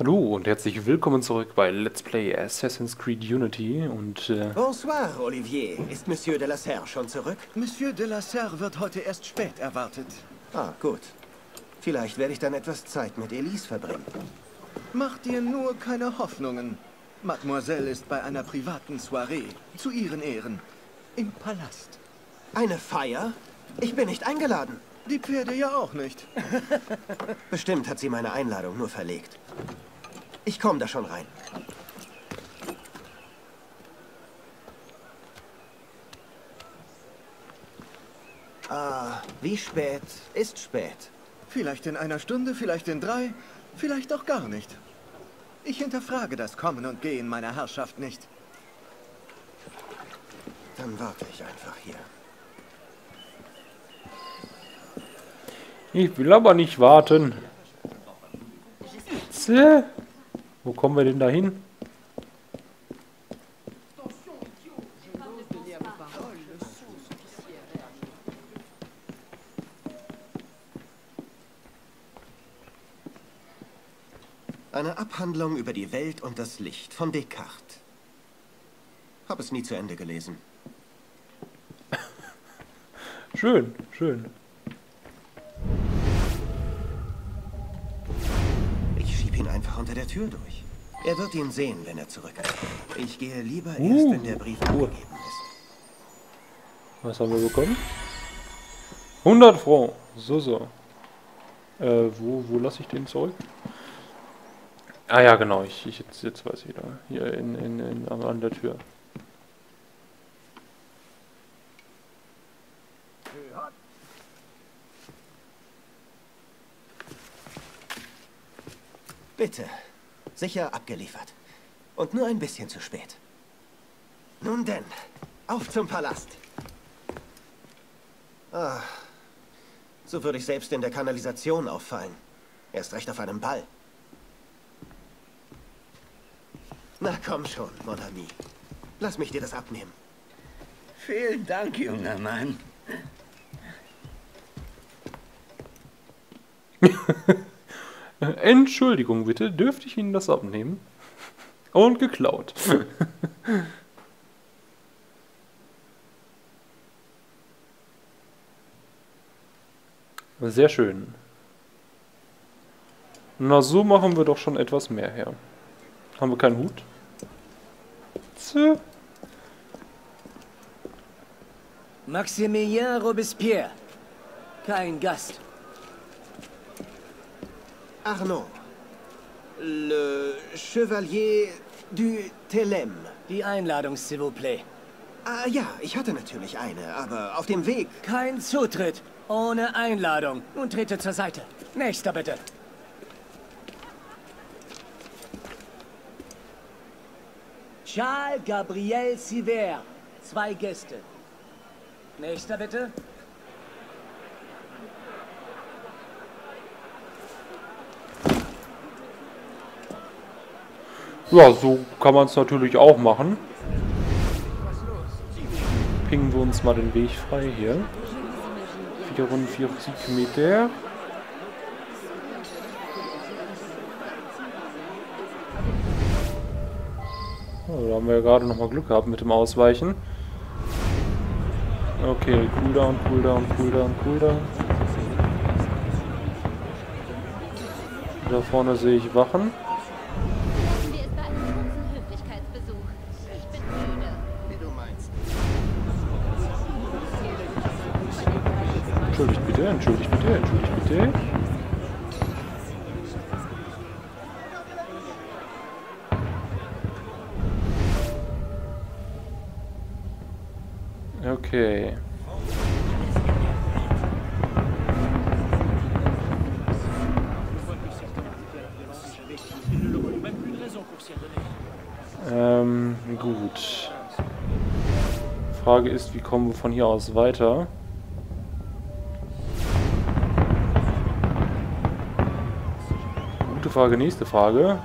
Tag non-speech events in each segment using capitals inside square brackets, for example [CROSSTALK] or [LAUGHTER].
Hallo und herzlich willkommen zurück bei Let's Play Assassin's Creed Unity und äh, Bonsoir, Olivier. Ist Monsieur de la Serre schon zurück? Monsieur de la Serre wird heute erst spät erwartet. Ah, gut. Vielleicht werde ich dann etwas Zeit mit Elise verbringen. Mach dir nur keine Hoffnungen. Mademoiselle ist bei einer privaten Soiree. Zu ihren Ehren. Im Palast. Eine Feier? Ich bin nicht eingeladen. Die Pferde ja auch nicht. Bestimmt hat sie meine Einladung nur verlegt. Ich komme da schon rein. Ah, wie spät ist spät? Vielleicht in einer Stunde, vielleicht in drei, vielleicht auch gar nicht. Ich hinterfrage das Kommen und Gehen meiner Herrschaft nicht. Dann warte ich einfach hier. ich will aber nicht warten. Zäh. Wo kommen wir denn da hin? Eine Abhandlung über die Welt und das Licht von Descartes. Hab es nie zu Ende gelesen. [LAUGHS] Schön, schön. Tür durch. Er wird ihn sehen, wenn er zurück ist. Ich gehe lieber erst, Uh, wenn der Brief cool. abgegeben ist. Was haben wir bekommen? 100 Francs. So, so. Äh, wo, wo lasse ich den zurück? Ah ja, genau. Ich, ich jetzt, jetzt weiß ich da. Hier in, in, in, an der Tür. Bitte. Sicher abgeliefert. Und nur ein bisschen zu spät. Nun denn, auf zum Palast. Ah, so würde ich selbst in der Kanalisation auffallen. Erst recht auf einem Ball. Na komm schon, mon ami. Lass mich dir das abnehmen. Vielen Dank, junger Mann. [LAUGHS] Äh, Entschuldigung bitte, dürfte ich Ihnen das abnehmen? Und geklaut. Sehr schön. Na, so machen wir doch schon etwas mehr her. Haben wir keinen Hut? Zö. Maximilien Robespierre. Kein Gast. Arnaud. Le Chevalier du Telem. Die Einladung, s'il vous plaît. Ah ja, ich hatte natürlich eine, aber auf dem Weg. Kein Zutritt. Ohne Einladung. Nun trete zur Seite. Nächster bitte. Charles Gabriel Siver. Zwei Gäste. Nächster bitte. Ja, so kann man es natürlich auch machen. Pingen wir uns mal den Weg frei hier. 44 Meter. Oh, da haben wir ja gerade noch mal Glück gehabt mit dem Ausweichen. Okay, Cooldown, Cooldown, Cooldown, Cooldown. Da vorne sehe ich Wachen. Entschuldigt bitte, entschuldigt bitte. Okay. Ähm, gut. Frage ist, wie kommen wir von hier aus weiter? Gute Frage, nächste Frage.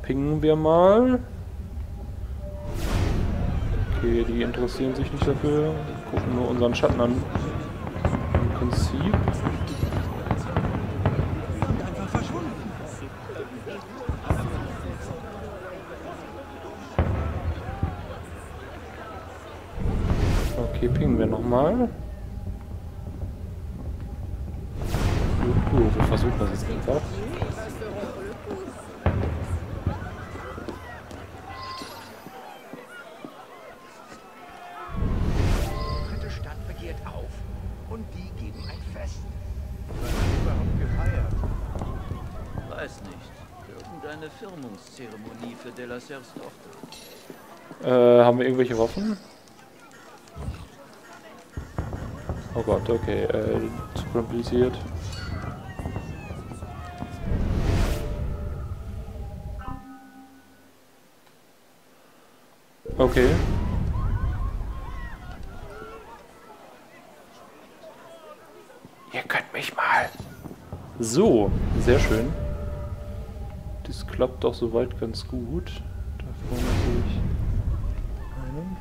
pingen wir mal. Okay, die interessieren sich nicht dafür. Gucken nur unseren Schatten an. Im Prinzip. Und die geben ein Fest. Was wird überhaupt gefeiert? Weiß nicht. Irgendeine Firmungszeremonie für Delasers Tochter. Äh, haben wir irgendwelche Waffen? Oh Gott, okay, äh, zu kompliziert. Okay. Ihr könnt mich mal. So, sehr schön. Das klappt doch soweit ganz gut. Da vorne sehe ich einen.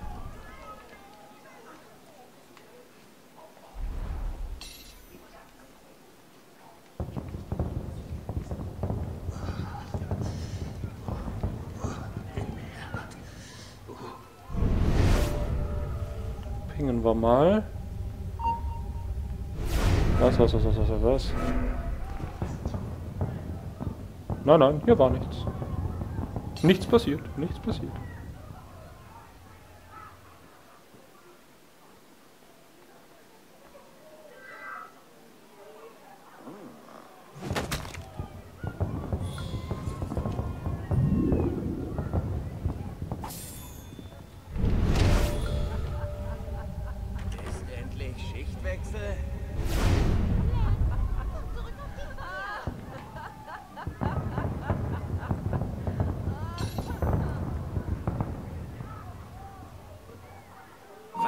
Pingen wir mal. Was, was, was, was, was, was? Nein, nein, hier war nichts. Nichts passiert, nichts passiert.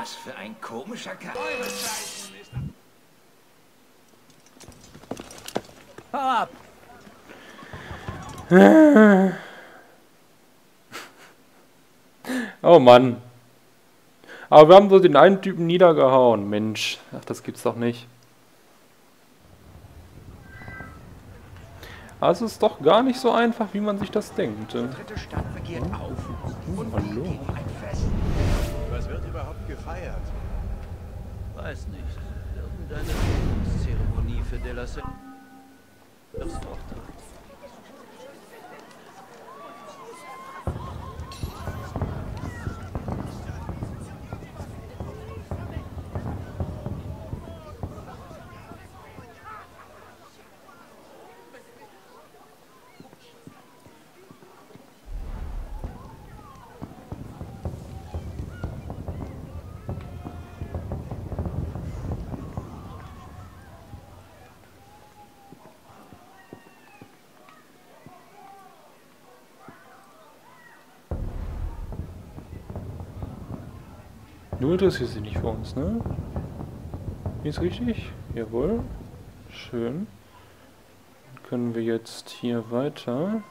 Was für ein komischer Kerl. Hau ab! [LAUGHS] Oh Mann. Aber wir haben so den einen Typen niedergehauen. Mensch, ach, das gibt's doch nicht. Also es ist doch gar nicht so einfach, wie man sich das denkt. Die dritte Stadt begehrt auf und die hallo. Gefeiert? Weiß nicht. Irgendeine Firmungszeremonie für Delasers Tochter. Du interessierst dich nicht für uns, ne? Ist richtig? Jawohl. Schön. Dann können wir jetzt hier weiter.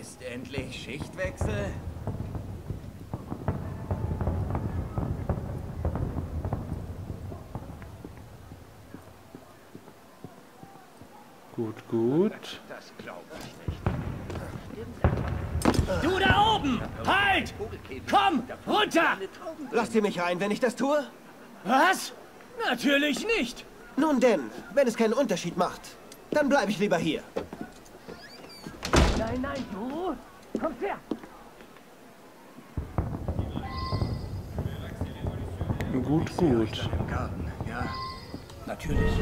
Ist endlich Schichtwechsel? Gut, gut. Das glaube ich nicht. Du da oben! Halt! Komm, runter! Lasst ihr mich rein, wenn ich das tue? Was? Natürlich nicht! Nun denn, wenn es keinen Unterschied macht, dann bleibe ich lieber hier. Nein, nein, du! Kommst her! Gut, gut. Ja. Natürlich.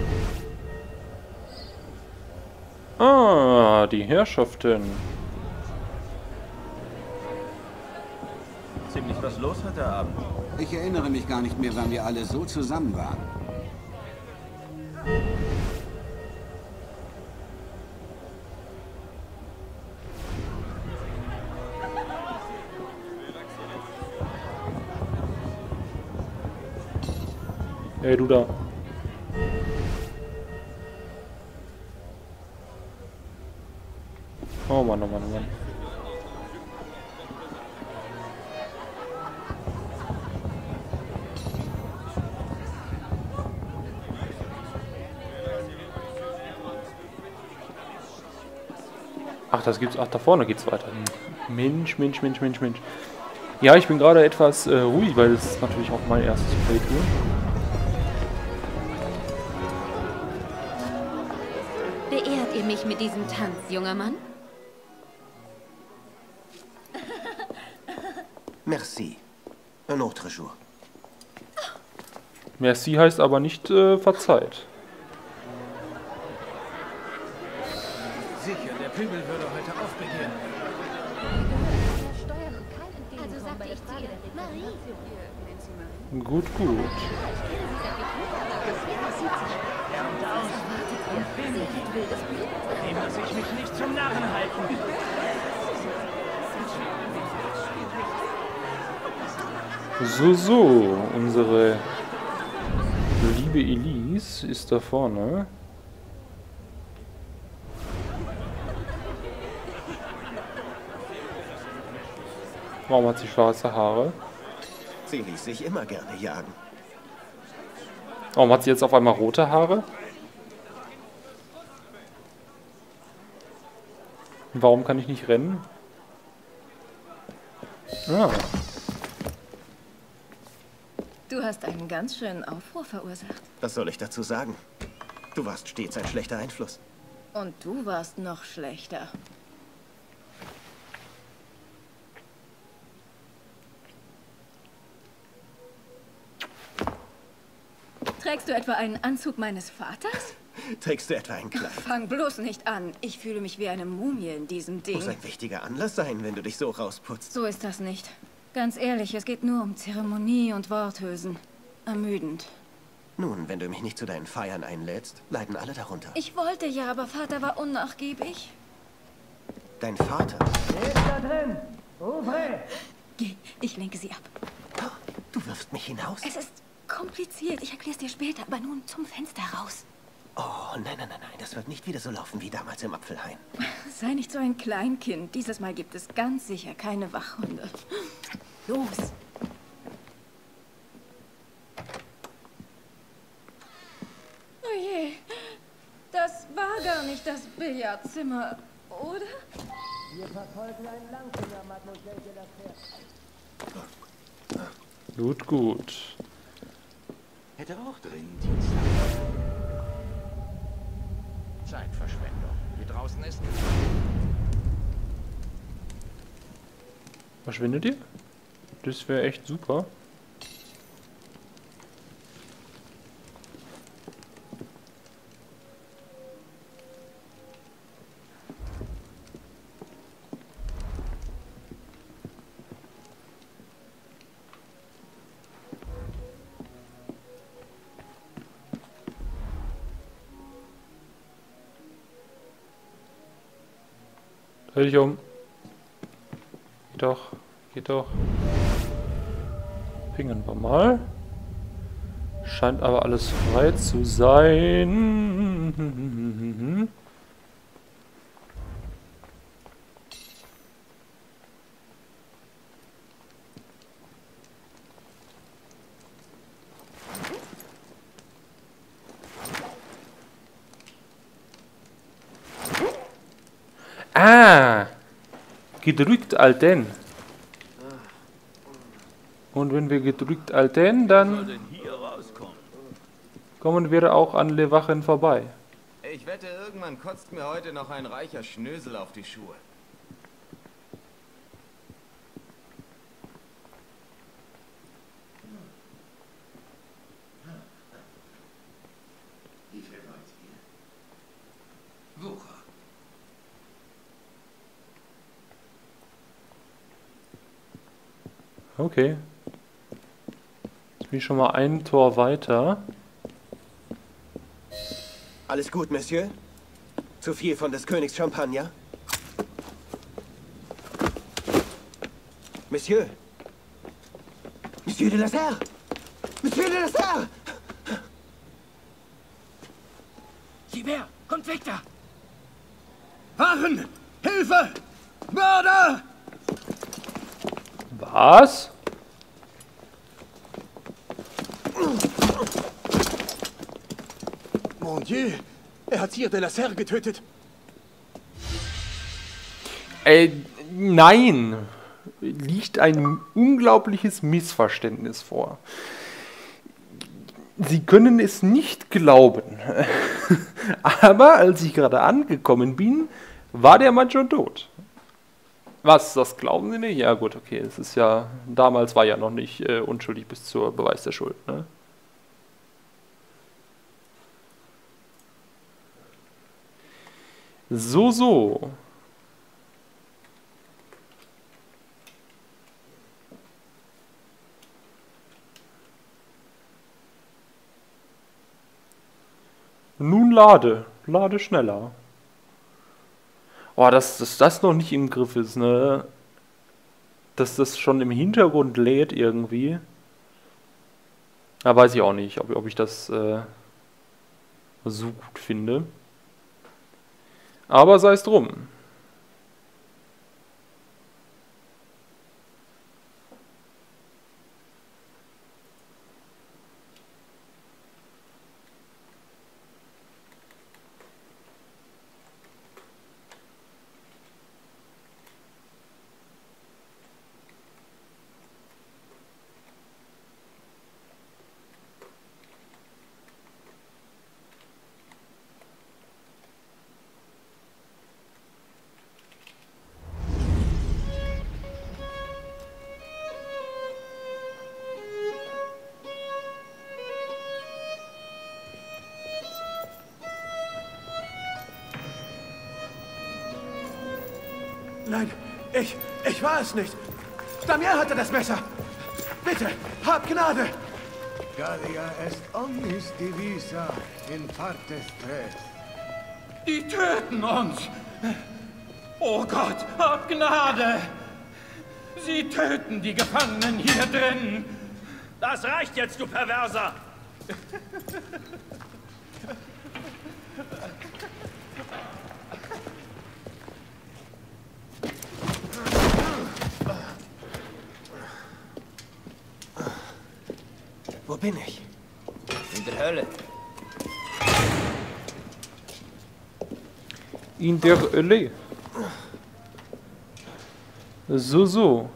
Ah, die Herrschaften. Was los heute Abend. Ich erinnere mich gar nicht mehr, wann wir alle so zusammen waren. Ey, du da. Oh Mann, oh Mann, oh Mann. Ach, das gibt's. Ach, da vorne geht's weiter. Mensch, Mensch, Mensch, Mensch, Mensch. Ja, ich bin gerade etwas äh, ruhig, weil es ist natürlich auch mein erstes Playthrough. Beehrt ihr mich mit diesem Tanz, junger Mann? [LAUGHS] Merci. Un autre jour. Merci heißt aber nicht äh, verzeiht. Sicher, der Pübel würde heute aufbegehren. Also sagte ich zu ihr, Marie, Gut, gut. Dem lasse ich mich nicht zum Narren halten. So, so. Unsere liebe Elise ist da vorne. Warum hat sie schwarze Haare? Sie ließ sich immer gerne jagen. Warum hat sie jetzt auf einmal rote Haare? Warum kann ich nicht rennen? Ah, Du hast einen ganz schönen Aufruhr verursacht. Was soll ich dazu sagen? Du warst stets ein schlechter Einfluss. Und du warst noch schlechter. Trägst du etwa einen Anzug meines Vaters? Trägst du etwa ein Kleid? Fang bloß nicht an. Ich fühle mich wie eine Mumie in diesem Ding. Muss ein wichtiger Anlass sein, wenn du dich so rausputzt. So ist das nicht. Ganz ehrlich, es geht nur um Zeremonie und Worthülsen. Ermüdend. Nun, wenn du mich nicht zu deinen Feiern einlädst, leiden alle darunter. Ich wollte ja, aber Vater war unnachgiebig. Dein Vater. Geh, ich lenke sie ab. Du wirfst mich hinaus? Es ist kompliziert. Ich erklär's dir später, aber nun zum Fenster raus. Oh, nein, nein, nein, nein. Das wird nicht wieder so laufen wie damals im Apfelhain. Sei nicht so ein Kleinkind. Dieses Mal gibt es ganz sicher keine Wachhunde. Los. Oh je. Das war gar nicht das Billardzimmer, oder? gut, gut. Hätte auch dringend Dienst. Zeitverschwendung. Hier draußen ist Verschwindet ihr? Das wäre echt super. Dreh dich um. Geht doch. Geht doch. Pingen wir mal. Scheint aber alles frei zu sein. Ah! Gedrückt Alten. Und wenn wir gedrückt Alten, dann kommen wir auch an Lewachen vorbei. Ich wette, irgendwann kotzt mir heute noch ein reicher Schnösel auf die Schuhe. Okay. Jetzt bin ich schon mal ein Tor weiter. Alles gut, Monsieur? Zu viel von des Königs Champagner? Monsieur? Monsieur de la Serre? Monsieur de la Serre! Gibert, kommt weg da! Wachen! Hilfe! Mörder! Was? Dieu, er hat hier de la Serre getötet. Äh, nein. Liegt ein unglaubliches Missverständnis vor. Sie können es nicht glauben. [LAUGHS] Aber als ich gerade angekommen bin, war der Mann schon tot. Was, das glauben Sie nicht? Ja gut, okay, es ist ja, damals war ja noch nicht äh, unschuldig bis zur Beweis der Schuld, ne? So, so. Nun lade. Lade schneller. Oh, dass, dass das noch nicht im Griff ist, ne? Dass das schon im Hintergrund lädt irgendwie. Da weiß ich auch nicht, ob, ob ich das äh, so gut finde. Aber sei es drum. Nein, ich, ich war es nicht. Damien hatte das Messer. Bitte, hab Gnade. Gallia est omnis divisa in partes tres. Die töten uns! Oh Gott, hab Gnade! Sie töten die Gefangenen hier drin! Das reicht jetzt, du Perverser! Wo bin ich? In der Hölle. In der Hölle. So, so.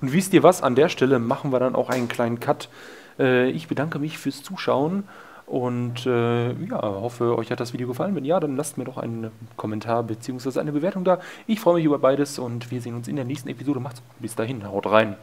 Und wisst ihr was? An der Stelle machen wir dann auch einen kleinen Cut. Äh, ich bedanke mich fürs Zuschauen und äh, ja, hoffe, euch hat das Video gefallen. Wenn ja, dann lasst mir doch einen Kommentar bzw. eine Bewertung da. Ich freue mich über beides und wir sehen uns in der nächsten Episode. Macht's gut. Bis dahin, haut rein.